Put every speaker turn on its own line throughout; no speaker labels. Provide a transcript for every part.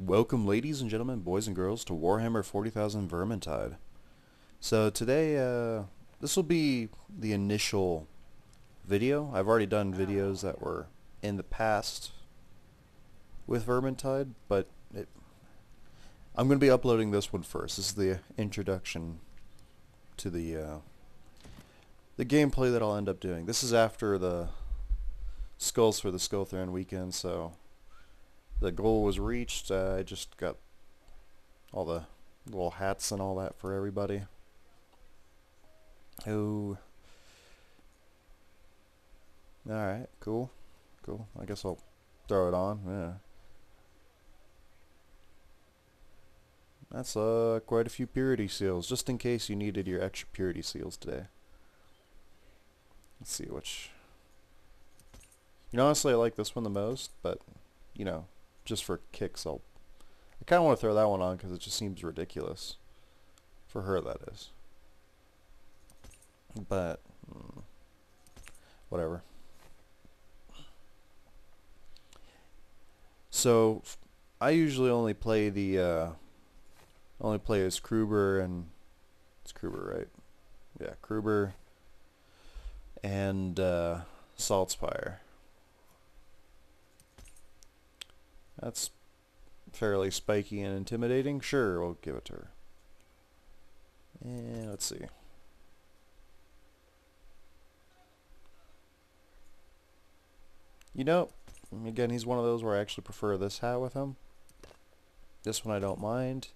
Welcome ladies and gentlemen, boys and girls to Warhammer 40,000 Vermintide. So today, uh, this will be the initial video. I've already done videos that were in the past with Vermintide, but it, I'm going to be uploading this one first. This is the introduction to the uh, the gameplay that I'll end up doing. This is after the Skulls for the Skullthrone weekend, so the goal was reached. Uh, I just got all the little hats and all that for everybody. Oh. Alright, cool. Cool. I guess I'll throw it on. Yeah. That's uh, quite a few purity seals, just in case you needed your extra purity seals today. Let's see which... You know, honestly, I like this one the most, but, you know, just for kicks, I'll... I kind of want to throw that one on because it just seems ridiculous. For her, that is. But, mm, whatever. So, I usually only play the, uh, only play as Kruber and, it's Kruber, right? Yeah, Kruber and, uh, Saltzpyre. That's fairly spiky and intimidating. Sure, we'll give it to her. And let's see. You know, again, he's one of those where I actually prefer this hat with him. This one I don't mind.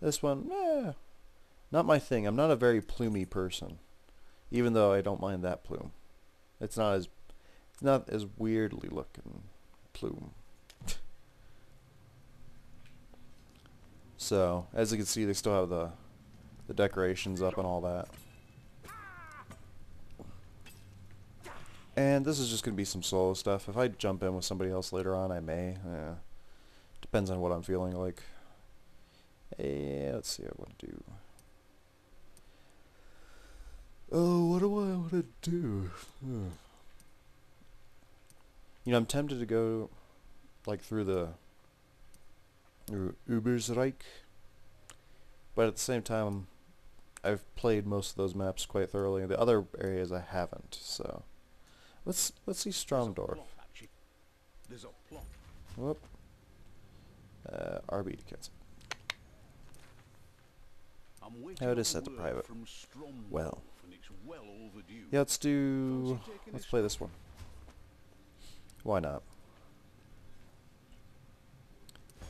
This one, eh, not my thing. I'm not a very plumy person, even though I don't mind that plume. It's not as, it's not as weirdly looking plume. So, as you can see, they still have the, the decorations up and all that. And this is just going to be some solo stuff. If I jump in with somebody else later on, I may. Yeah. Depends on what I'm feeling like. Hey, let's see what I want to do. Oh, what do I want to do? Hmm. You know, I'm tempted to go, like, through the Ubersreik. But at the same time, I've played most of those maps quite thoroughly. The other areas I haven't. So let's let's see Stromdorf.
There's a plot.
Whoop. Uh, RB to cancel.
I'm waiting
How it is set to private. Well.
well overdue.
Yeah, let's do. Let's play this one. Why not?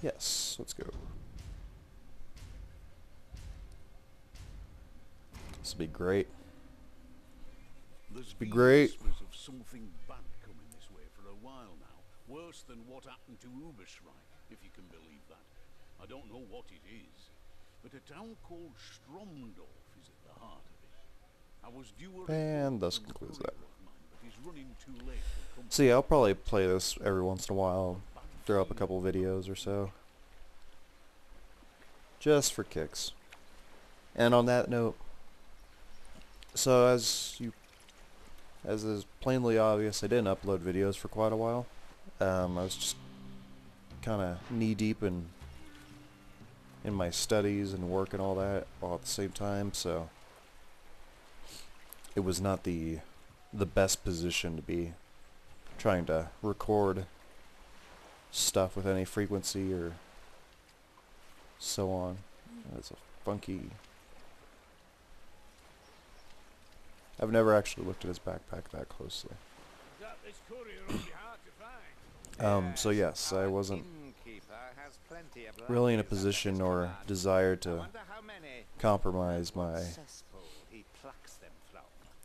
Yes, let's go. This will be great.
There's
be great.
of something bad coming this way for a while now. Worse than what happened to Ubersreik, if you can believe that. I don't know what it is, but a town called Stromdorf is at the heart of it. I was due
And thus concludes that.
of mine, but he's running too late to come
See, I'll probably play this every once in a while. Throw up a couple videos or so. Just for kicks. And on that note, so as you, as is plainly obvious, I didn't upload videos for quite a while. Um, I was just kind of knee deep in in my studies and work and all that all at the same time, so it was not the the best position to be trying to record stuff with any frequency or so on. That's a funky... I've never actually looked at his backpack that closely. Um, so yes, I wasn't really in a position or desire to compromise my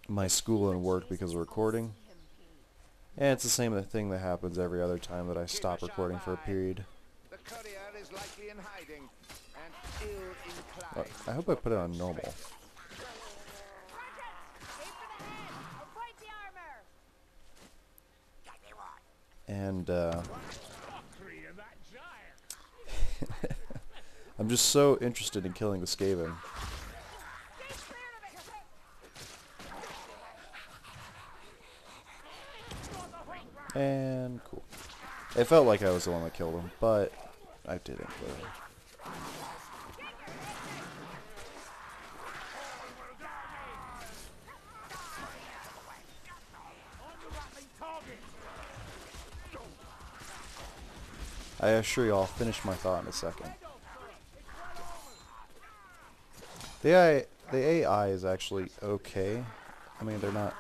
my school and work because of recording. And it's the same thing that happens every other time that I stop recording for a period.
The courier is likely in hiding
Uh. I hope I put it on normal. And uh, I'm just so interested in killing the Skaven. And cool. It felt like I was the one that killed him, but I didn't. But I assure you, I'll finish my thought in a second. The AI, the AI is actually okay. I mean, they're not.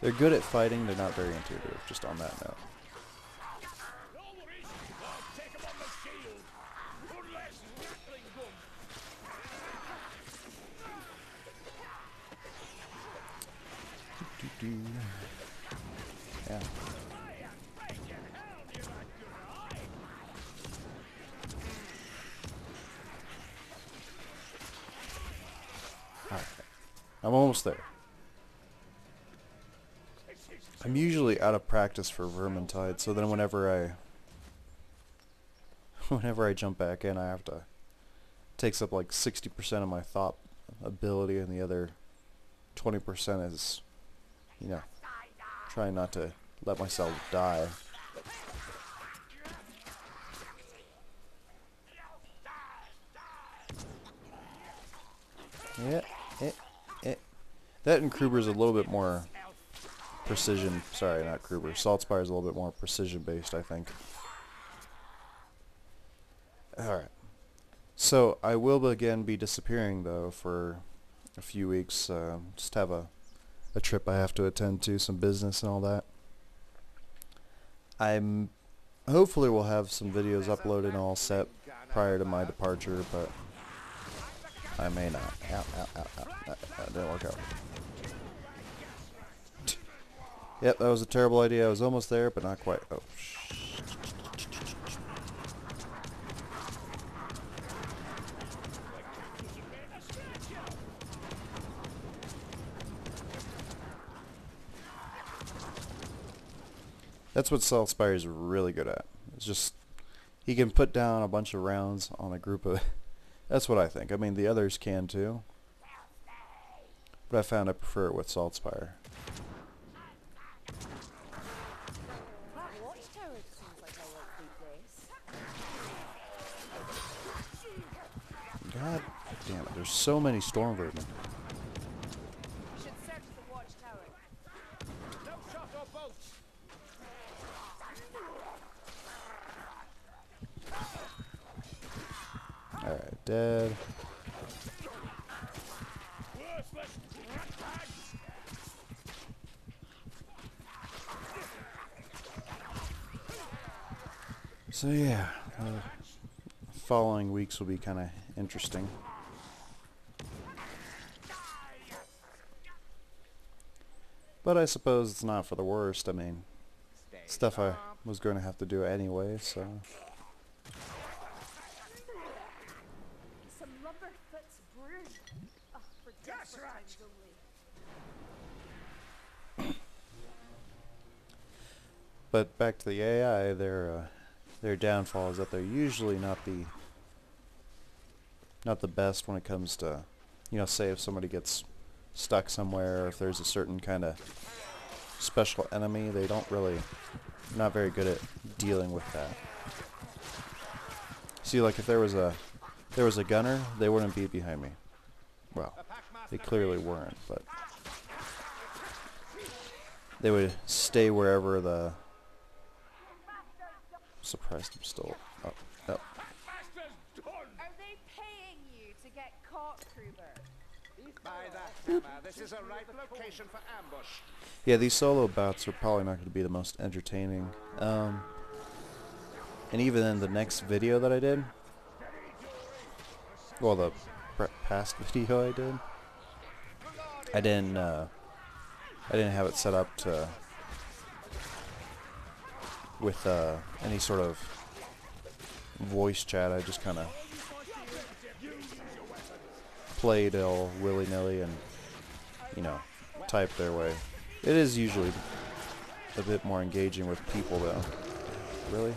They're good at fighting. They're not very intuitive. Just on that note. Yeah. I'm almost there. I'm usually out of practice for Vermintide, so then whenever I whenever I jump back in I have to takes up like 60% of my thought ability and the other 20% is you know trying not to let myself die. Yeah, eh, eh. That and Kruber's a little bit more precision. Sorry, not Kruber. Saltzpyre is a little bit more precision based, I think. Alright. So, I will again be disappearing, though, for a few weeks. Uh, just have a, a trip I have to attend to, some business and all that. I'm hopefully we'll have some videos uploaded and all set prior to my departure, but I may not. Ow, ow, ow, that didn't work out. Yep, that was a terrible idea. I was almost there, but not quite. Oh, That's what Saltzpyre is really good at. It's just he can put down a bunch of rounds on a group of. that's what I think. I mean, the others can too. But I found I prefer it with Saltzpyre.
That watchtower seems like a likely place.
God damn it! There's so many storm vermin.
We should search the watchtower.
No shot or bolt.
All right, dead. So yeah, uh, following weeks will be kind of interesting. But I suppose it's not for the worst. I mean, stuff I was going to have to do anyway, so.
Some lumber fits brew. Oh, for desperate times only.
But back to the AI, their uh, their downfall is that they're usually not the not the best when it comes to, you know, say if somebody gets stuck somewhere, if there's a certain kind of special enemy, they don't really, not very good at dealing with that. See, like if there was a there was a gunner, they wouldn't be behind me. Well, they clearly weren't, but they would stay wherever the surprised I'm still up. Oh, up.
Are they paying you to get caught, Kruber?
Yeah, these solo bouts are probably not going to be the most entertaining. Um, and even in the next video that I did, well, the past video I did, I didn't, uh, I didn't have it set up to with uh, any sort of voice chat. I just kind of played all willy nilly and you know type their way. It is usually a bit more engaging with people, though. Really?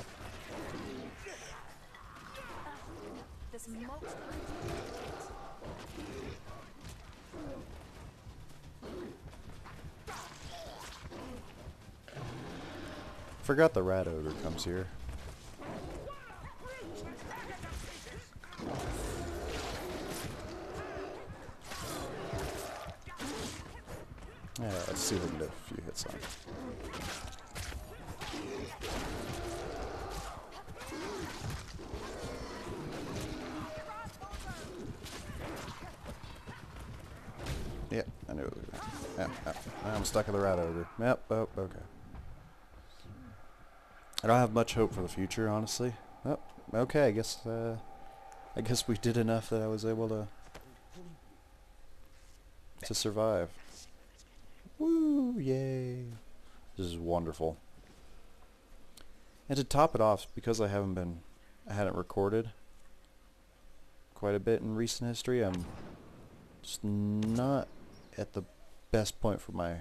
Forgot the rat ogre comes here. See I do a few hits on. Yep, I knew it was Yep, yep. I'm stuck in the rat ogre. Yep, oh, okay. I don't have much hope for the future, honestly. Oh, okay, I guess, uh, I guess we did enough that I was able to, to survive. Woo, yay. This is wonderful. And to top it off, because I haven't been, I hadn't recorded quite a bit in recent history, I'm just not at the best point for my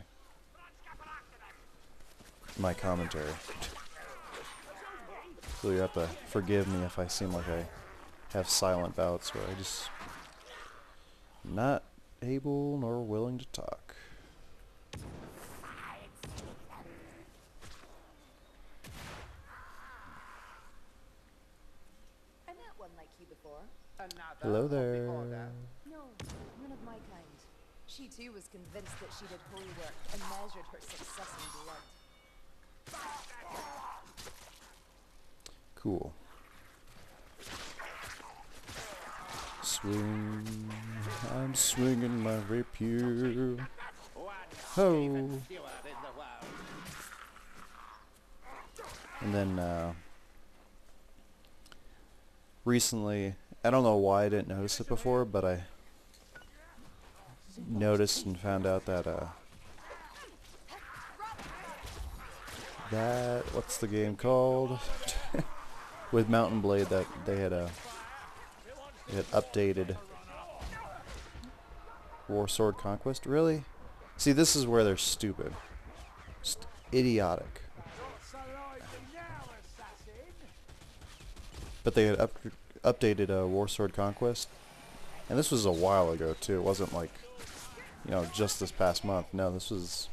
my commentary. So you have to forgive me if I seem like I have silent bouts where I just not able nor willing to talk.
I met one like you before.
Another
Hello
of the
there.
No, none of my kind. She too was convinced that she did holy work and measured her success in blood.
Cool. Swing, I'm swinging my rapier. Ho! And then, uh, recently, I don't know why I didn't notice it before, but I noticed and found out that, uh, that, what's the game called? With Mount and Blade that they had, uh, they had updated Warsword Conquest. Really? See, this is where they're stupid. Just idiotic. But they had up, updated uh, Warsword Conquest, and this was a while ago too. It wasn't like, you know, just this past month. No, this was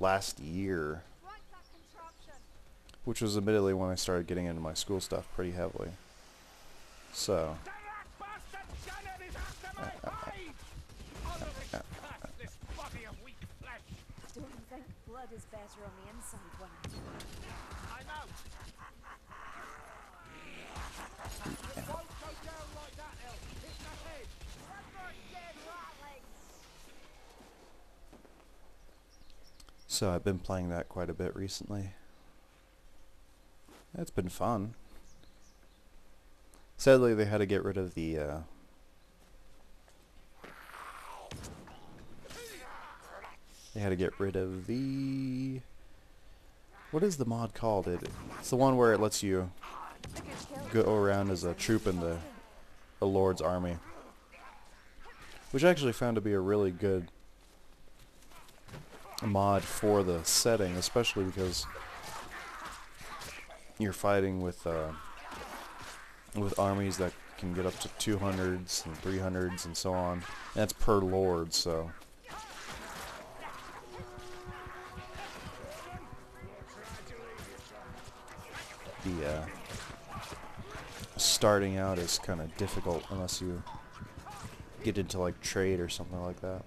last year, which was admittedly when I started getting into my school stuff pretty heavily. So,
blood is better on the inside
so I've been playing that quite a bit recently. It's been fun. Sadly, they had to get rid of the. Uh, they had to get rid of the. What is the mod called? It. It's the one where it lets you go around as a troop in the, the Lord's army, which I actually found to be a really good mod for the setting, especially because you're fighting with uh, with armies that can get up to 200s and 300s and so on. And that's per lord, so. The uh, starting out is kind of difficult unless you get into like trade or something like that.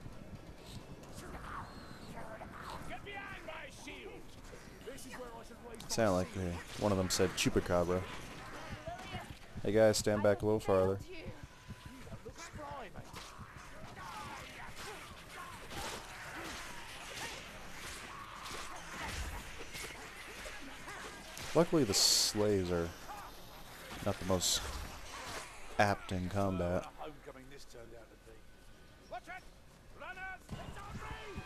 Sound like uh, one of them said chupacabra. Hey guys, stand back a little farther. Luckily the slaves are not the most apt in combat.
Homecoming this turned out to be. Watch it! Runners! It's on me!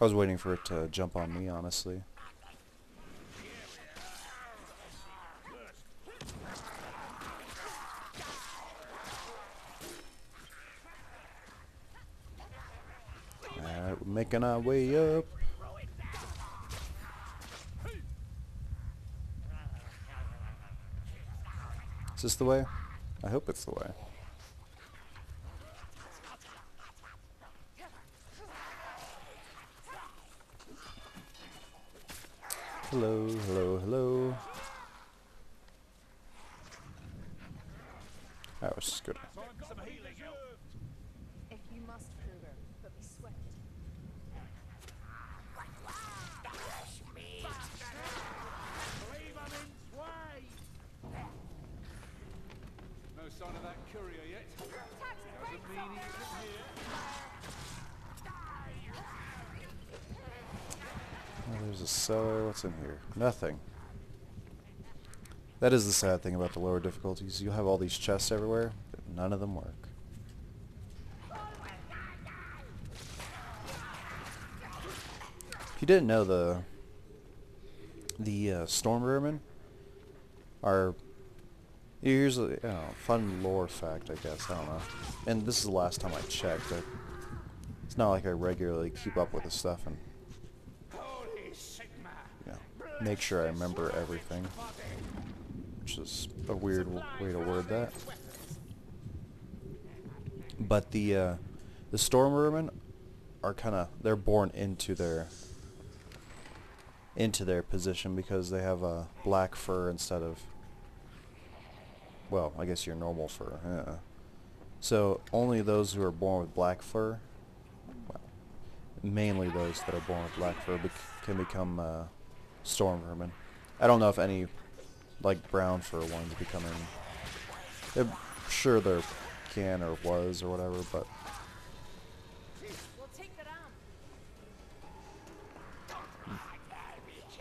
I was waiting for it to jump on me, honestly. Alright, we're making our way up. Is this the way? I hope it's the way. Hello, hello, hello. Oh, let's just there's a cellar. What's in here? Nothing. That is the sad thing about the lower difficulties. You'll have all these chests everywhere, but none of them work. If you didn't know, the the uh, storm vermin are here's a you know, fun lore fact, I guess. I don't know. And this is the last time I checked. I, it's not like I regularly keep up with this stuff and you make sure I remember everything, which is a weird way to word that. But the uh, the storm vermin are kind of they're born into their into their position because they have a black fur instead of well, I guess your normal fur. Yeah. So only those who are born with black fur, well, mainly those that are born with black fur bec- can become uh, storm vermin. I don't know if any like brown fur ones become any. I'm sure there can or was or whatever, but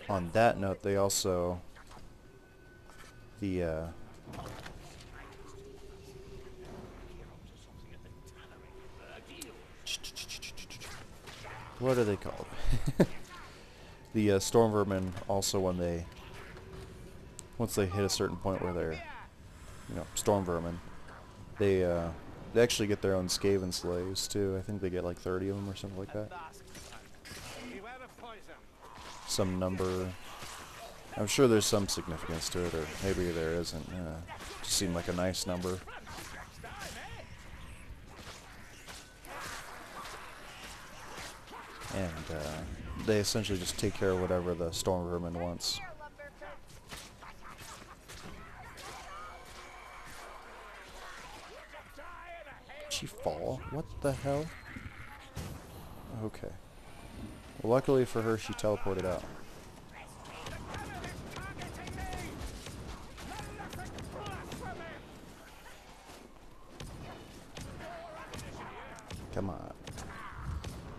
on that note, they also the uh, what are they called? the uh, storm vermin also when they once they hit a certain point where they're you know storm vermin, they uh, they actually get their own Skaven slaves too. I think they get like 30 of them or something like that. Some number. I'm sure there's some significance to it, or maybe there isn't. Uh, just seemed like a nice number. And uh, they essentially just take care of whatever the storm vermin wants. Did she fall? What the hell? Okay. Well, luckily for her, she teleported out. Come on.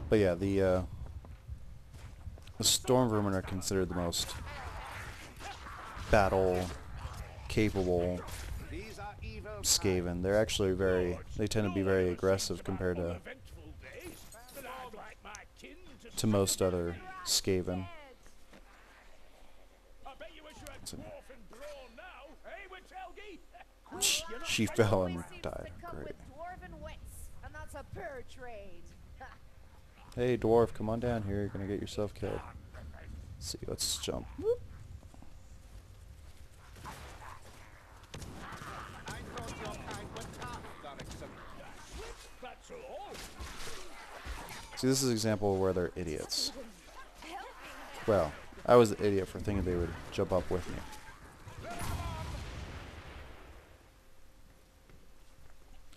But yeah, the uh, the storm vermin are considered the most battle capable Skaven. They're actually very, they tend to be very aggressive compared to,
to
most other Skaven.
Witch
She fell and died. Great.
with dwarven wits, and that's a poor trade.
Hey, dwarf, come on down here. You're gonna get yourself killed. Let's see, let's jump. Whoop. See, this is an example where they're idiots. Well, I was the idiot for thinking they would jump up with me.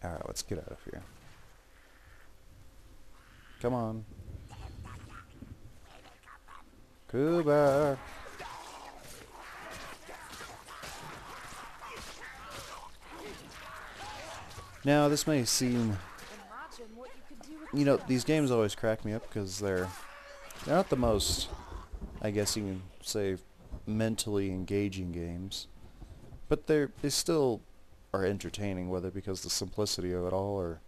Alright, let's get out of here. Come on. Kuba. Now, this may seem
you
know, these games always crack me up because they're they're not the most, I guess you can say, mentally engaging games, but they're they still are entertaining, whether because the simplicity of it all or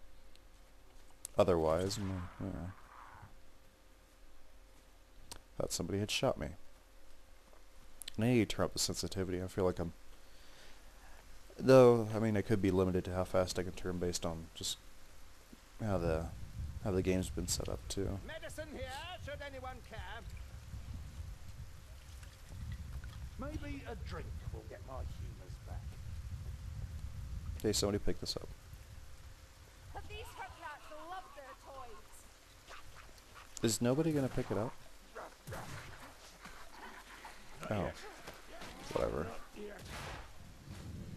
otherwise. You know, you know. Thought somebody had shot me. And I need to turn up the sensitivity. I feel like I'm. Though, I mean, I could be limited to how fast I can turn based on just how the how the game's been set up too.
Medicine here, should anyone care.
Maybe a drink will get my humours back.
Hey, somebody pick this up.
These hurtcats love their toys.
Is nobody gonna pick it up? Oh, whatever.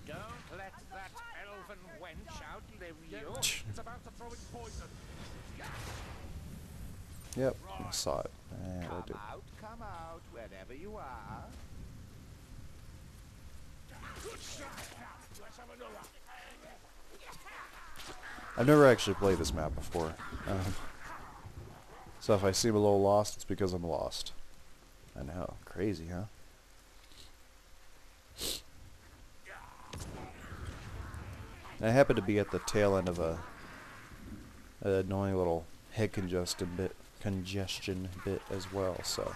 Don't let that elven wench
Get lost. It's about to throw its poison.
Yep, I saw it. And I
Come
do.
out, come out, wherever you are.
I've never actually played this map before. Um, so if I seem a little lost, it's because I'm lost. I know, crazy, huh? I happen to be at the tail end of a, annoying little head congestion bit, congestion bit as well. So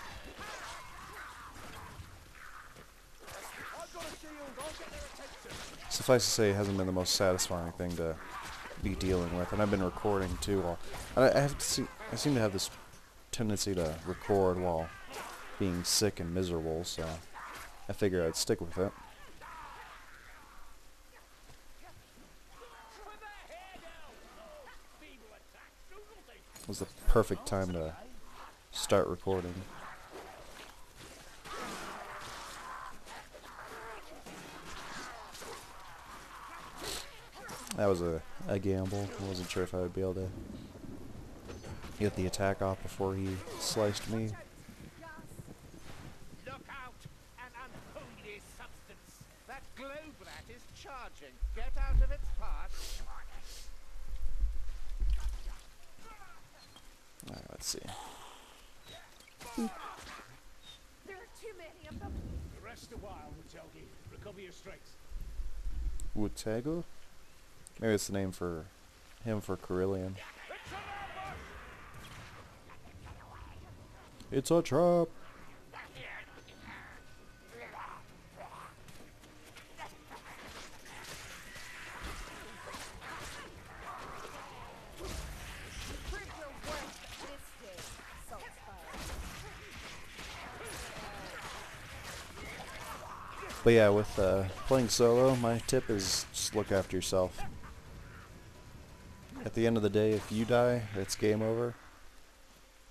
suffice to say, it hasn't been the most satisfying thing to be dealing with, and I've been recording too. While I, I have to see, I seem to have this tendency to record while being sick and miserable, so I figure I'd stick with it. It was the perfect time to start recording. That was a, a gamble. I wasn't sure if I would be able to get the attack off before he sliced me.
Look out! An unholy substance! That globe rat is charging. Get out of its path.
Alright, let's see.
There are too many of them.
Rest a while, Mutelgi. Recover your strength.
Wutago? Maybe it's the name for him for Kerillian. It's a trap! But yeah, with uh, playing solo, my tip is just look after yourself. At the end of the day, if you die, it's game over.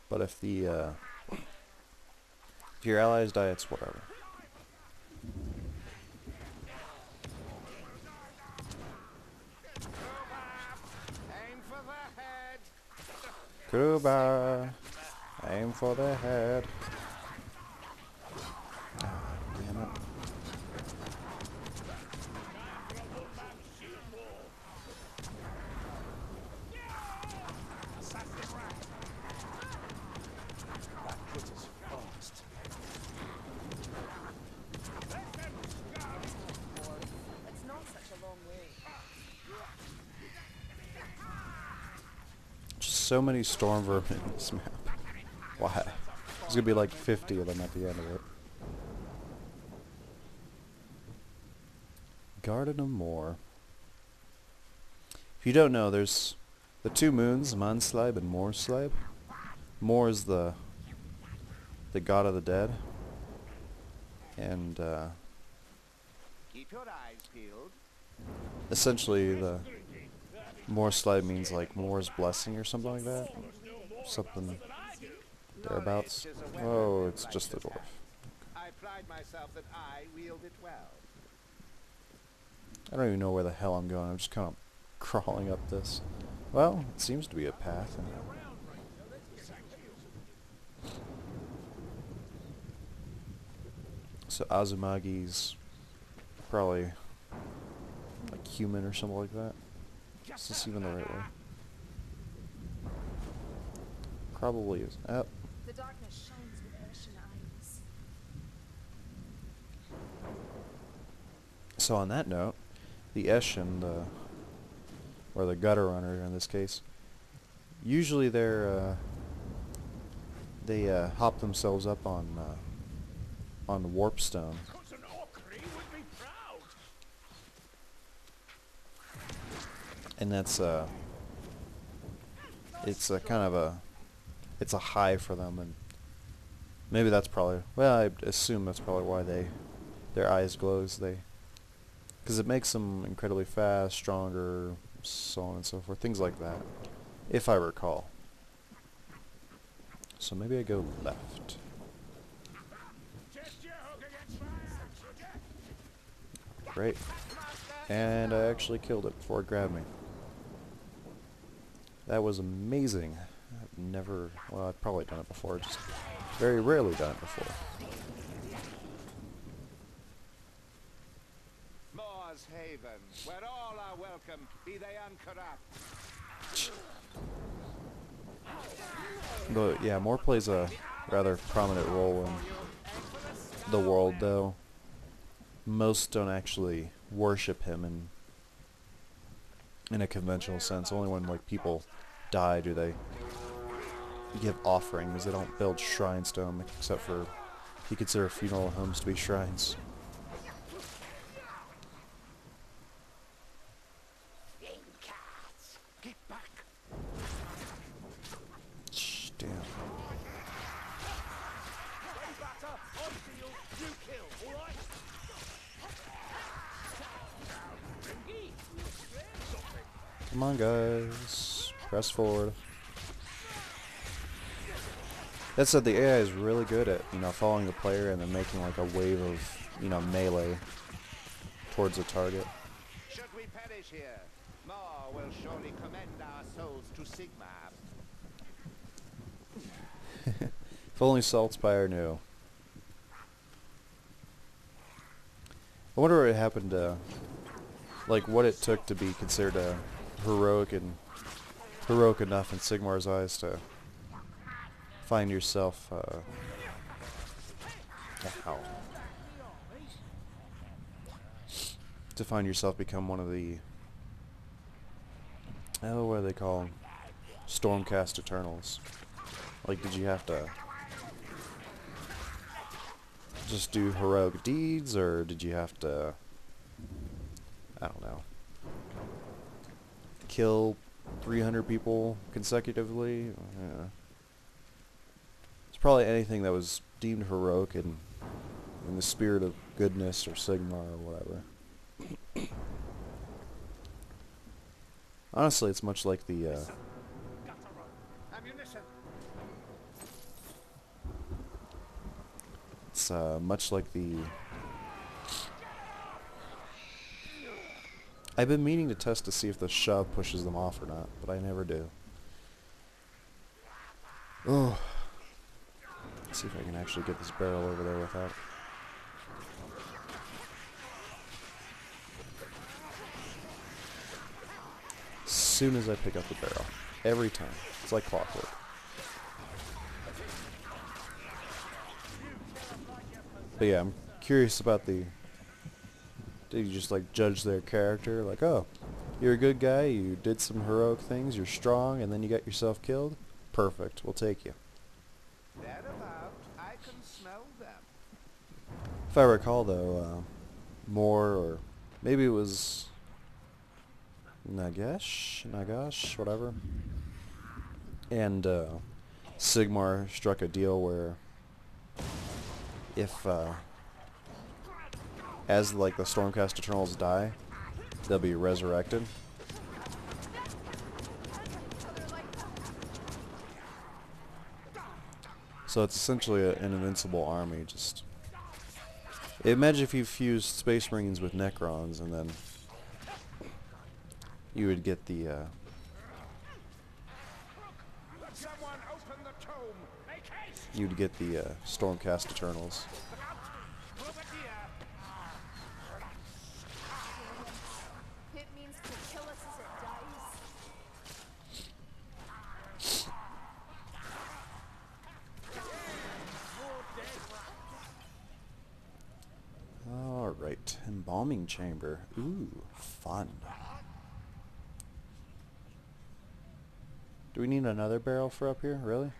But if the uh, if your allies die, it's whatever. Goodbye. Aim for the head. Ah, damn it.
It's not such a long way.
Just so many storm vermin in this map. Why? There's gonna be like 50 of them at the end of it. Garden of Morr. If you don't know, there's the two moons, Mannslieb and Morrslieb. Morr is the the god of the dead, and uh,
Keep your eyes peeled.
essentially the Morrslieb means like Morr's blessing or something like that. Something thereabouts.
Knowledge is a weapon
Oh, it's just the dwarf.
I pride myself that I wield it well.
I don't even know where the hell I'm going. I'm just kind of crawling up this. Well, it seems to be a path. So Azumagi's probably like human or something like that. Is this even the right way? Probably is. Oh,
The darkness shines with ashen eyes.
So on that note, the Eshin, the or the gutter runner in this case, usually they're uh, they uh, hop themselves up on uh, on warpstone.
Cousin Orkney would be proud.
And that's uh it's a kind of a it's a high for them and maybe that's probably well i assume that's probably why they their eyes glows they because it makes them incredibly fast stronger so on and so forth things like that if i recall. So maybe i go left. Great. And i actually killed it before it grabbed me That was amazing. I've never, well, I've probably done it before, just very rarely done it before.
Morr's Haven, where all are welcome, be they uncorrupt.
But yeah, Morr plays a rather prominent role in the world, though. Most don't actually worship him in in a conventional sense. Only when like people die do they give offerings. They don't build shrines to him, except for you consider funeral homes to be shrines.
Get back!
Shh, Damn. Come on, Press forward. That said, the AI is really good at, you know, following the player and then making like a wave of, you know, melee towards the target.
Should we perish here, Morr will surely commend our souls to Sigmar.
If only Saltzpyre knew. I wonder what happened to, like, what it took to be considered a heroic and heroic enough in Sigmar's eyes to find yourself. Uh, ow. To find yourself become one of the. Oh, what do they call 'em? Stormcast Eternals. Like, did you have to just do heroic deeds, or did you have to, I don't know, kill 300 people consecutively? Yeah. It's probably anything that was deemed heroic in, in the spirit of goodness or Sigmar or whatever. Honestly, it's much like the, uh! It's uh, much like the. I've been meaning to test to see if the shove pushes them off or not, but I never do. Oh. Let's see if I can actually get this barrel over there without. As soon as I pick up the barrel. Every time. It's like clockwork. But yeah, I'm curious about the. Did you just like judge their character? Like, oh, you're a good guy. You did some heroic things. You're strong, and then you got yourself killed. Perfect. We'll take you.
Thereabout, I can smell them.
If I recall, though, uh, Morr or maybe it was Nagash, Nagash, whatever, and uh, Sigmar struck a deal where if uh, as like the Stormcast Eternals die, they'll be resurrected. So it's essentially a, an invincible army. Just imagine if you fused Space Marines with Necrons, and then you would get the. Uh,
Someone open the tomb! Make haste!
you'd get the uh, Stormcast Eternals.
Bobadilla!
It means to kill us as it dies.
All right, embalming chamber. Ooh, fun. Do we need another barrel for up here? Really?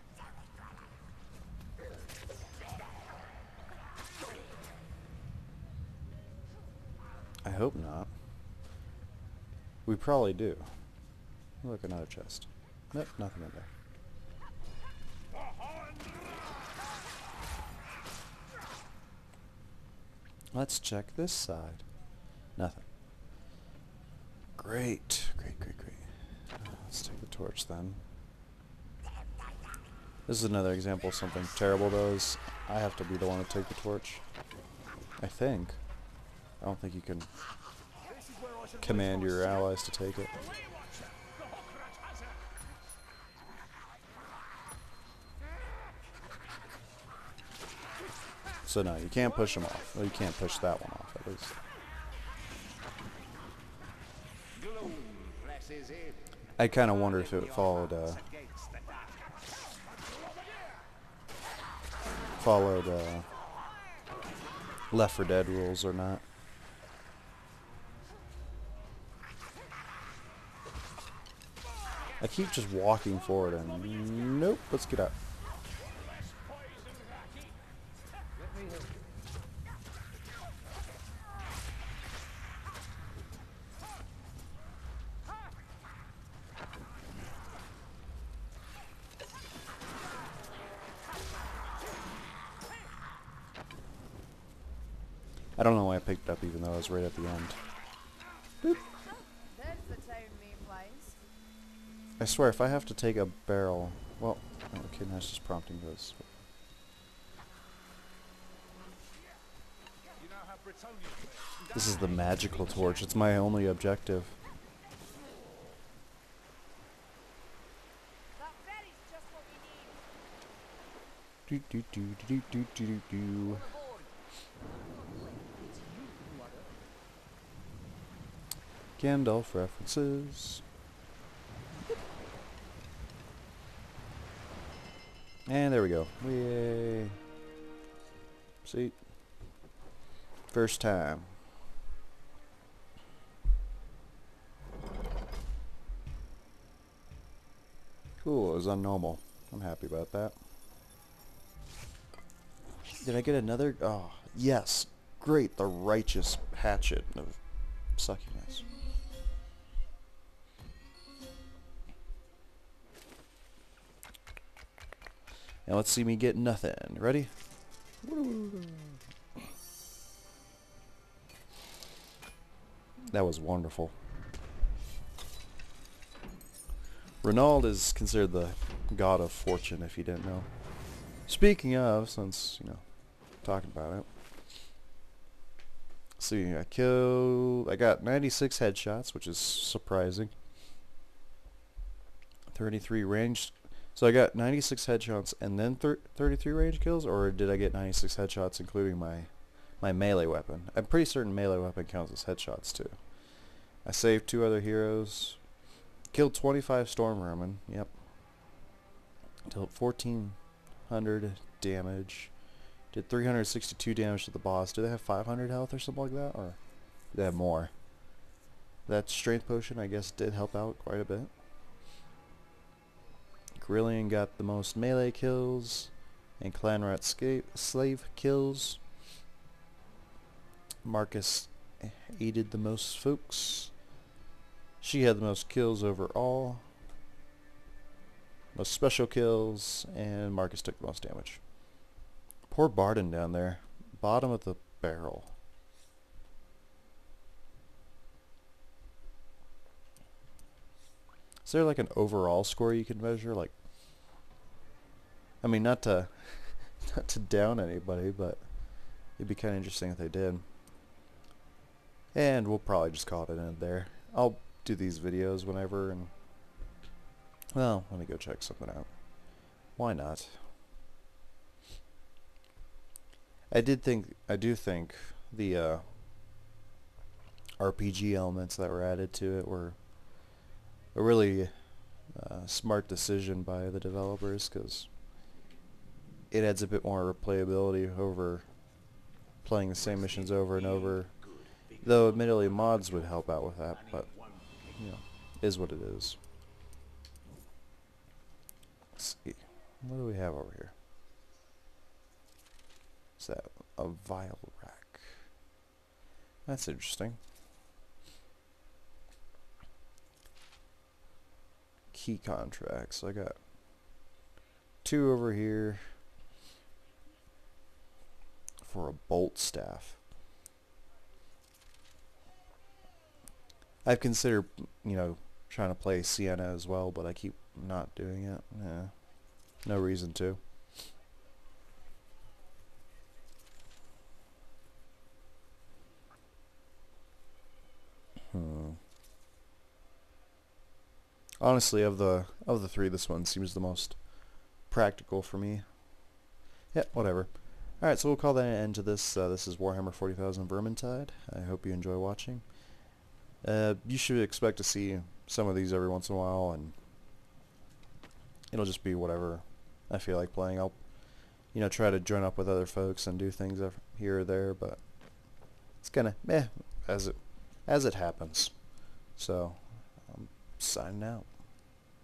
I hope not. We probably do. Look, another chest. Nope, nothing in there. Let's check this side. Nothing. Great, great, great, great. Let's take the torch then. This is another example of something terrible does. I have to be the one to take the torch. I think. I don't think you can command your allies to take it. So no, you can't push them off. Well, you can't push that one off, at least. I kind of wonder if it followed, uh, followed, uh, Left 4 Dead rules or not. I keep just walking forward and nope, let's get out.
Let me help you.
I don't know why I picked it up even though I was right at the end.
Name-wise.
I swear, if I have to take a barrel... Well, okay, now it's just prompting this. This is the magical torch. It's my only objective. Do do do do do do do do. Gandalf references. And there we go. Yay. See? First time. Cool, it was unnormal. I'm happy about that. Did I get another? Oh, yes. Great, the righteous hatchet of suckiness. Now let's see me get nothing. Ready? That was wonderful. Ranald is considered the god of fortune, if you didn't know. Speaking of, since, you know, talking about it. See, I killed, I got 96 headshots, which is surprising. 33 range, so I got 96 headshots and then thir 33 range kills, or did I get 96 headshots including my, my melee weapon? I'm pretty certain melee weapon counts as headshots too. I saved two other heroes, killed 25 storm vermin, yep. Dealt 1400 damage. Did 362 damage to the boss. Do they have 500 health or something like that? Or do they have more? That strength potion, I guess, did help out quite a bit. Kerillian got the most melee kills. And Clanrat slave kills. Markus aided the most folks. She had the most kills overall. Most special kills. And Markus took the most damage. Poor Bardin down there. Bottom of the barrel. Is there like an overall score you can measure? Like, I mean, not to, not to down anybody, but it'd be kind of interesting if they did. And we'll probably just call it end there. I'll do these videos whenever and, well, let me go check something out. Why not? I did think, I do think the uh, RPG elements that were added to it were a really uh, smart decision by the developers because it adds a bit more replayability over playing the same missions over and over. Though admittedly mods would help out with that, but you know, is what it is. Let's see. What do we have over here? Is that a vial rack? That's interesting. Key contracts. I got two over here for a bolt staff. I've considered, you know, trying to play Sienna as well, but I keep not doing it. Yeah. No reason to. Hmm. Honestly, of the of the three, this one seems the most practical for me. Yeah, whatever. Alright, so we'll call that an end to this. Uh, this is Warhammer 40,000 Vermintide. I hope you enjoy watching. Uh, you should expect to see some of these every once in a while, and it'll just be whatever I feel like playing. I'll, you know, try to join up with other folks and do things here or there, but it's kind of meh as it as it happens. So, I'm signing out.